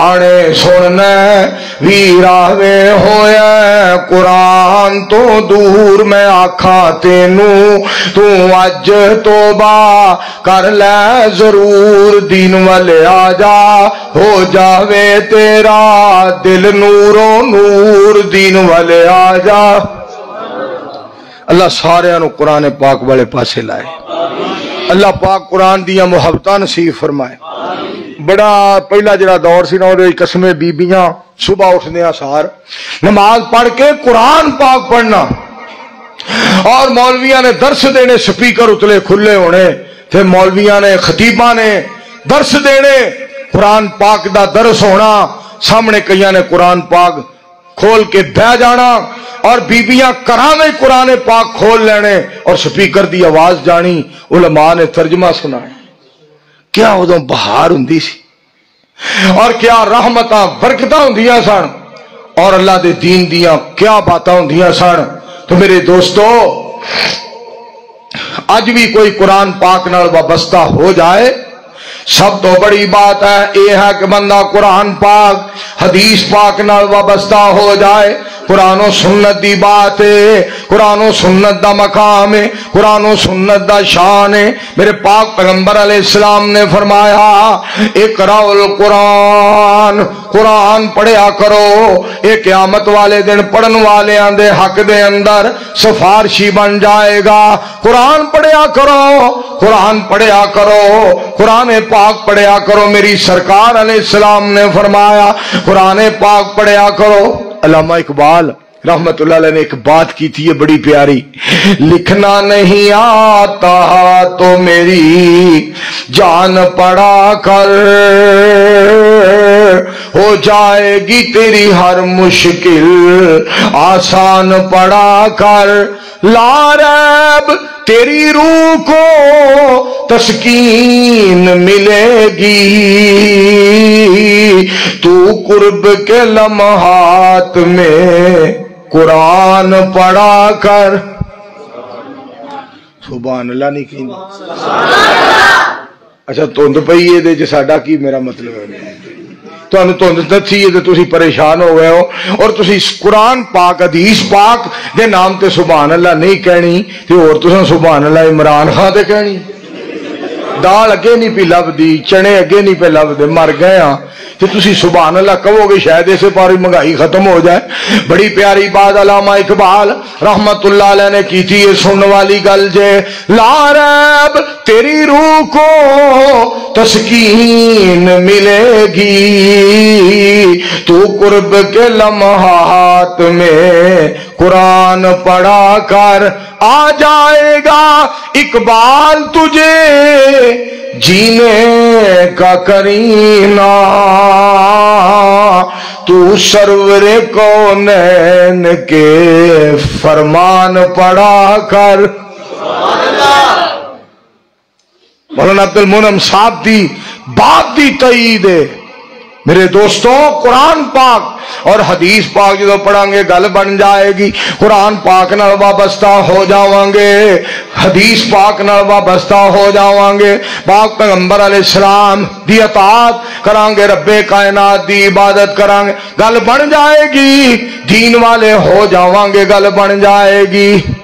आने सुनना वीरावे होया कुरान तो दूर मैं आखा तेनू, तू अज तोबा कर ले ज़रूर, दिन वाले आ जा हो जावे तेरा दिल नूरो नूर, दिन वाले आ जा अल्लाह सारे कुरान पाक वाले पासे लाए। अल्लाह पाक कुरान दिया मुहब्बत नसीब फरमाए। बड़ा पहला जरा दौर से ना कसमे बीबियाँ सुबह उठने सार नमाज़ पढ़ के कुरान पाक पढ़ना और मौलविया ने दर्श देने स्पीकर उतले खुले होने फिर मौलविया ने खतीबा ने दर्श देने कुरान पाक का दर्श होना सामने कई ने कुरान पाक खोल के बह जाना और बीबियाँ करा में कुरान पाक खोल लेने और स्पीकर की आवाज़ जानी उलमा ने तर्जमा सुना क्या उदो बहार होंगी सी और क्या रहमत बरकत होंदिया सन और अल्लाह के दीन दिया क्या बात होंदिया सन तो मेरे दोस्तों अज भी कोई कुरान पाक वाबस्ता हो जाए, सब तो बड़ी बात है यह है कि बंदा कुरान पाक, हदीस पाक वाबस्ता हो जाए कुरानो सुन्नत की बात है, कुरानो सुन्नत का मकाम है, कुरानो सुन्नत का शान है। मेरे पाक पैगंबर इस्लाम ने फरमाया एक राउल कुरान कुरान पढ़िया करो। ये क्यामत वाले दिन पढ़न वाले दे हक दे अंदर सिफारशी बन जाएगा। कुरान पढ़िया करो, कुरान पढ़िया करो, कुरान पाक पढ़िया करो। मेरी सरकार इस्लाम ने फरमाया, कुरान पाक पढ़िया करो। अलामा इकबाल रहमत ने एक बात की थी, ये बड़ी प्यारी। लिखना नहीं आता तो मेरी जान पड़ा कर। हो जाएगी तेरी हर मुश्किल, आसान पड़ा कर। लारब तेरी रूह को तस्कीन मिलेगी। तू कुर्ब के लम्हात में कुरान पढ़ा कर सुबह अल्लाह नहीं की अच्छा धुंध पई ये साडा की मेरा मतलब है? ਤੁਹਾਨੂੰ ਧੁੰਦ ਦੱਸੀ ਹੈ ਤੇ ਤੁਸੀਂ ਪਰੇਸ਼ਾਨ ਹੋ ਗਏ ਹੋ ਔਰ ਤੁਸੀਂ ਕੁਰਾਨ ਪਾਕ ਹਦੀਸ ਪਾਕ ਦੇ ਨਾਮ ਤੇ ਸੁਭਾਨ ਅੱਲਾ ਨਹੀਂ ਕਹਿਣੀ ਤੇ ਹੋਰ ਤੁਸੀਂ ਸੁਭਾਨ ਅੱਲਾ ਇਮਰਾਨ ਖਾਨ ਤੇ ਕਹਿਣੀ दाल अगे नहीं पी लभदी चने अगे नहीं पे लभदे मर गए हाँ तो तुम सुबहान अल्लाह कहोगे शायद इस बार महंगाई खत्म हो जाए बड़ी प्यारी बात अलामा इकबाल रहमत ने की थी ये सुनने वाली गल जे लारब तेरी रूह को तस्कीन मिलेगी। तू कुर्ब के लम्हात में कुरान पढ़ा कर आ जाएगा। इकबाल तुझे जीने का करीना। तू सरवर को नैन के फरमान पढ़ा कर मौलाना अब्दुल मोनम साहब दी बात दी तई दे मेरे दोस्तों, कुरान पाक और हदीस पाक जो पढ़ांगे, गल बन जाएगी। कुरान पाक न वाबस्ता हो जावांगे। हदीस पाक न वाबस्ता हो जावांगे। पाक पैगंबर इस्लाम दी अतात करांगे, रब्बे कायनात दी इबादत करांगे। गल बन जाएगी, दीन वाले हो जावांगे, गल बन जाएगी।